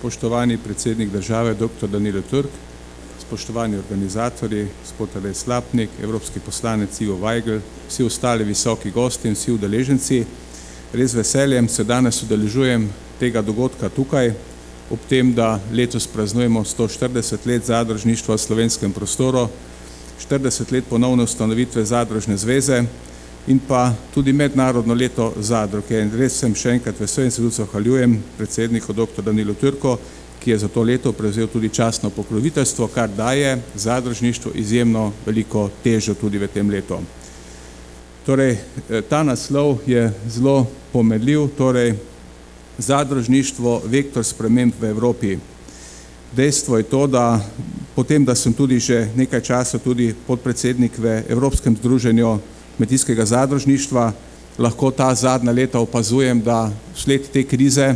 spoštovani predsednik države, dr. Danilo Turk, spoštovani organizatorji, gospod Alej Slapnik, evropski poslanec Ivo Weigl, vsi ostali visoki gosti in vsi udeleženci. Res veseljem se danes udeležujem tega dogodka tukaj, ob tem, da letos praznujemo 140 let zadružništva v slovenskem prostoru, 40 let ponovne ustanovitve Zadružne zveze in pa tudi mednarodno leto zadruge. In res sem še enkrat vesel in se tudi zahvaljujem predsedniku dr. Danilu Turko, ki je za to leto prevzel tudi častno pokroviteljstvo, kar daje zadružništvu izjemno veliko težo tudi v tem letu. Torej, ta naslov je zelo pomenljiv, torej zadružništvo, vektor sprememb v Evropi. Dejstvo je to, da potem, da sem tudi že nekaj časa tudi podpredsednik v Evropskem združenju kmetijskega zadružništva, lahko ta zadnja leta opazujem, da sled te krize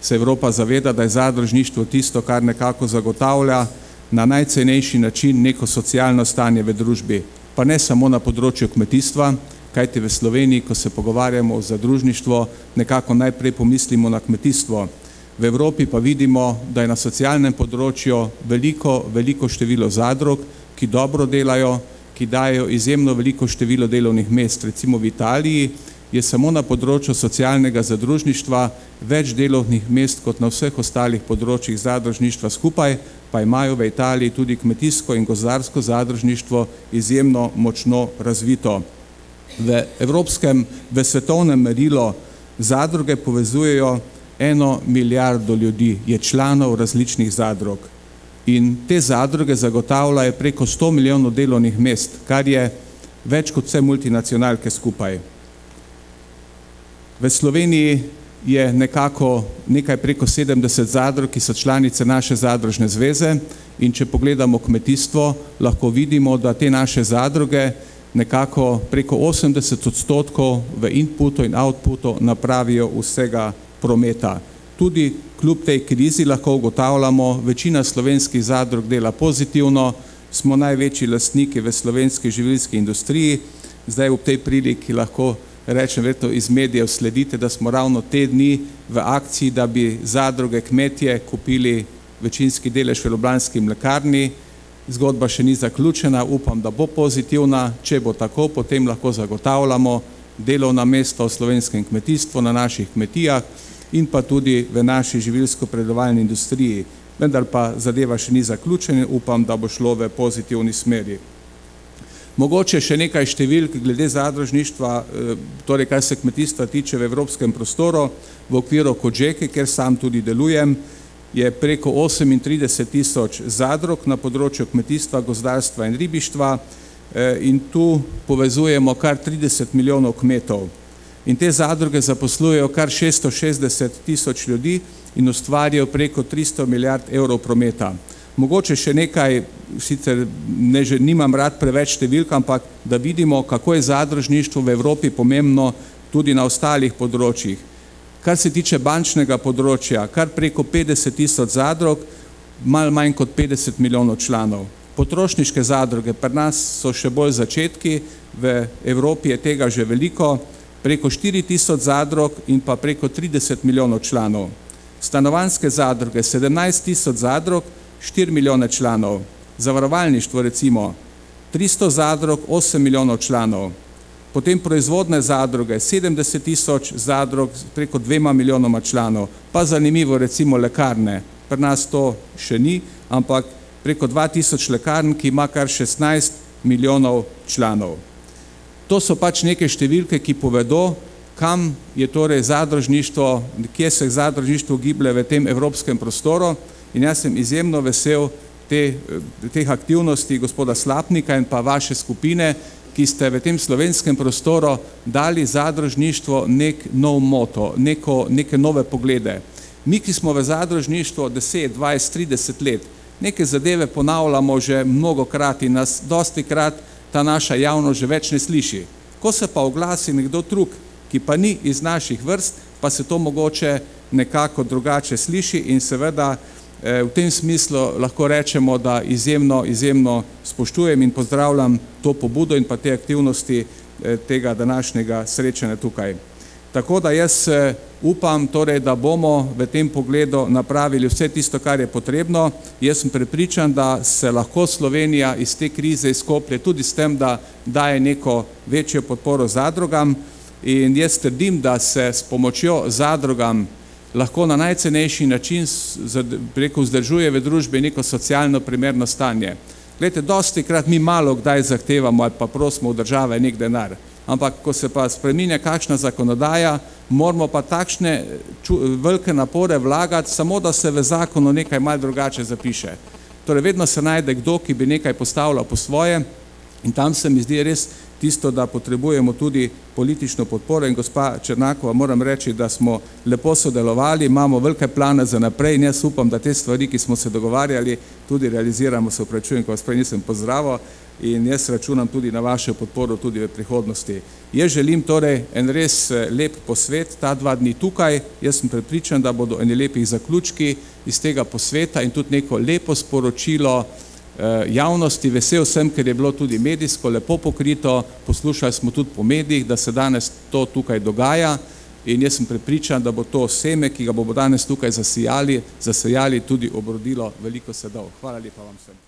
se Evropa zaveda, da je zadružništvo tisto, kar nekako zagotavlja na najcenejši način neko socialno stanje v družbi. Pa ne samo na področju kmetijstva, kajti v Sloveniji, ko se pogovarjamo o zadružništvo, nekako najprej pomislimo na kmetijstvo. V Evropi pa vidimo, da je na socialnem področju veliko, veliko število zadrug, ki dobro delajo, ki dajo izjemno veliko število delovnih mest. Recimo v Italiji je samo na področju socialnega zadružništva več delovnih mest kot na vseh ostalih področjih zadružništva skupaj, pa imajo v Italiji tudi kmetijsko in gozdarsko zadružništvo izjemno močno razvito. V evropskem, v svetovnem merilo zadruge povezujejo eno milijardo ljudi, je članov različnih zadrug. In te zadruge zagotavljajo preko 100 milijonov delovnih mest, kar je več kot vse multinacionalke skupaj. V Sloveniji je nekako nekaj preko 70 zadrug, ki so članice naše zadružne zveze in če pogledamo kmetijstvo, lahko vidimo, da te naše zadruge nekako preko 80 odstotkov v inputu in outputu napravijo vsega prometa. Tudi kljub tej krizi lahko ugotavljamo, večina slovenskih zadrug dela pozitivno, smo največji lastniki v slovenski živilski industriji, zdaj v tej priliki lahko rečem, verjetno iz medijev sledite, da smo ravno te dni v akciji, da bi zadruge kmetje kupili večinski delež v Ljubljanski mlekarni, zgodba še ni zaključena, upam, da bo pozitivna, če bo tako, potem lahko zagotavljamo delovna mesta v slovenskem kmetijstvu, na naših kmetijah in pa tudi v naši živilsko-predelovalni industriji, vendar pa zadeva še ni zaključena, upam, da bo šlo v pozitivni smeri. Mogoče še nekaj številk glede zadružništva, torej kar se kmetijstva tiče v evropskem prostoru, v okviru Kodžeke, kjer sam tudi delujem, je preko 38 tisoč zadrug na področju kmetijstva, gozdarstva in ribištva in tu povezujemo kar 30 milijonov kmetov. In te zadruge zaposlujejo kar 660 tisoč ljudi in ustvarjajo preko 300 milijard evrov prometa. Mogoče še nekaj, sicer ne že nimam rad preveč številk, ampak da vidimo, kako je zadružništvo v Evropi pomembno tudi na ostalih področjih. Kar se tiče bančnega področja, kar preko 50 tisoč zadrug, malo manj kot 50 milijonov članov. Potrošniške zadruge pri nas so še bolj začetki, v Evropi je tega že veliko, preko 4 tisoč zadrug in pa preko 30 milijonov članov. Stanovanjske zadruge, 17 tisoč zadrug, 4 milijone članov. Zavarovalništvo recimo, 300 zadrug, 8 milijonov članov. Potem proizvodne zadruge, 70 tisoč zadrug, preko dvema milijonoma članov. Pa zanimivo recimo lekarne, pri nas to še ni, ampak preko 2000 lekarn, ki ima kar 16 milijonov članov. To so pač neke številke, ki povedo, kam je torej zadružništvo, kje se zadružništvo giblje v tem evropskem prostoru in jaz sem izjemno vesel te, teh aktivnosti gospoda Slapnika in pa vaše skupine, ki ste v tem slovenskem prostoru dali zadružništvo nek nov moto, neko, neke nove poglede. Mi, ki smo v zadružništvu 10, 20, 30 let, neke zadeve ponavljamo že mnogokrat in nas dostikrat ta naša javnost že več ne sliši. Ko se pa oglasi nekdo drug, ki pa ni iz naših vrst, pa se to mogoče nekako drugače sliši in seveda v tem smislu lahko rečemo, da izjemno, izjemno spoštujem in pozdravljam to pobudo in pa te aktivnosti tega današnjega srečanja tukaj. Tako da jaz upam, torej, da bomo v tem pogledu napravili vse tisto, kar je potrebno. Jaz sem prepričan, da se lahko Slovenija iz te krize izkoplje tudi s tem, da daje neko večjo podporo zadrugam in jaz trdim, da se s pomočjo zadrugam lahko na najcenejši način preko vzdržuje v družbi neko socialno primerno stanje. Glejte, dosti krat mi malo kdaj zahtevamo ali pa prosimo v države nek denar, ampak ko se pa spreminja kakšna zakonodaja, moramo pa takšne velike napore vlagati, samo da se v zakonu nekaj malo drugače zapiše. Torej, vedno se najde kdo, ki bi nekaj postavljal po svoje in tam se mi zdi res tisto, da potrebujemo tudi politično podporo. In gospa Černakova, moram reči, da smo lepo sodelovali, imamo velike plane za naprej. In jaz upam, da te stvari, ki smo se dogovarjali, tudi realiziramo, se upravičujem, ko vas prej nisem pozdravil. In jaz računam tudi na vašo podporo tudi v prihodnosti. Jaz želim torej en res lep posvet ta dva dni tukaj, jaz sem prepričan, da bodo eni lepih zaključki iz tega posveta in tudi neko lepo sporočilo javnosti, vesel sem, ker je bilo tudi medijsko lepo pokrito, poslušali smo tudi po medijih, da se danes to tukaj dogaja in jaz sem prepričan, da bo to seme, ki ga bomo danes tukaj zasijali, zasejali, tudi obrodilo veliko sadov. Hvala lepa vam vsem.